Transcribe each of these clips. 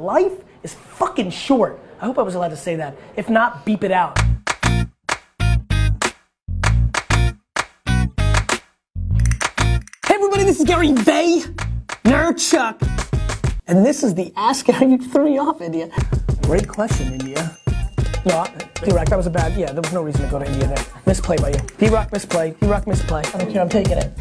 Life is fucking short. I hope I was allowed to say that. If not, beep it out. Hey everybody, this is Gary Vay, and this is the Ask GaryVee off India. Great question, India. No, D-Rock, that was a bad, yeah, there was no reason to go to India there. Misplay by you. D-Rock, misplay. D-Rock, misplay. I don't care, I'm taking it.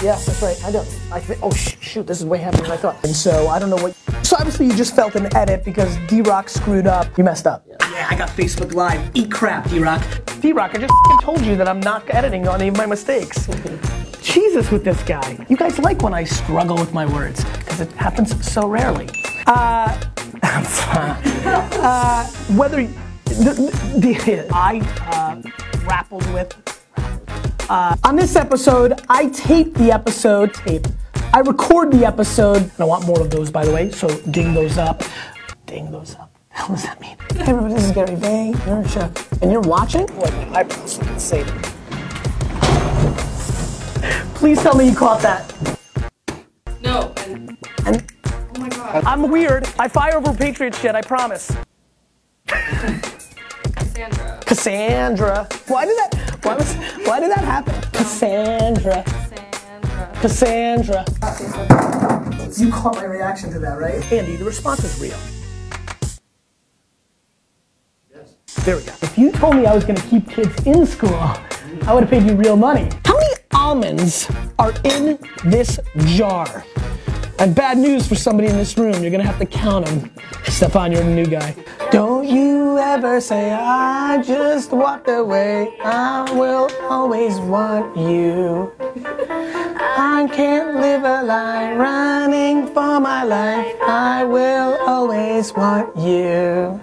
Yeah, that's right. I don't. I think. Oh sh- shoot, this is way heavier than I thought. And so I don't know what. So obviously you just felt an edit because D-Rock screwed up. You messed up. Yeah, I got Facebook Live. Eat crap, D-Rock. D-Rock, I just f***ing told you that I'm not editing on any of my mistakes. Jesus with this guy. You guys like when I struggle with my words because it happens so rarely. Uh, uh, whether the, the, I uh, grappled with uh, on this episode, I tape the episode, tape. I record the episode, and I want more of those, by the way, so ding those up. Ding those up. What does that mean? Hey everybody, this is Gary Vay, Nerdchuck, and you're watching? Wait, my eyebrows look insane. Please tell me you caught that. No, and And oh my god, I'm weird. I fire over Patriot shit, I promise. Cassandra. Cassandra. Why did that, why, was, why did that happen? Um, Cassandra. Sandra. Cassandra. You caught my reaction to that, right? Andy, the response is real. Yes. There we go. If you told me I was gonna keep kids in school, I would have paid you real money. How many almonds are in this jar? Have bad news for somebody in this room. You're gonna have to count them. Stefan, you're the new guy. Don't you ever say I just walked away. I will always want you. I can't live a lie running for my life. I will always want you.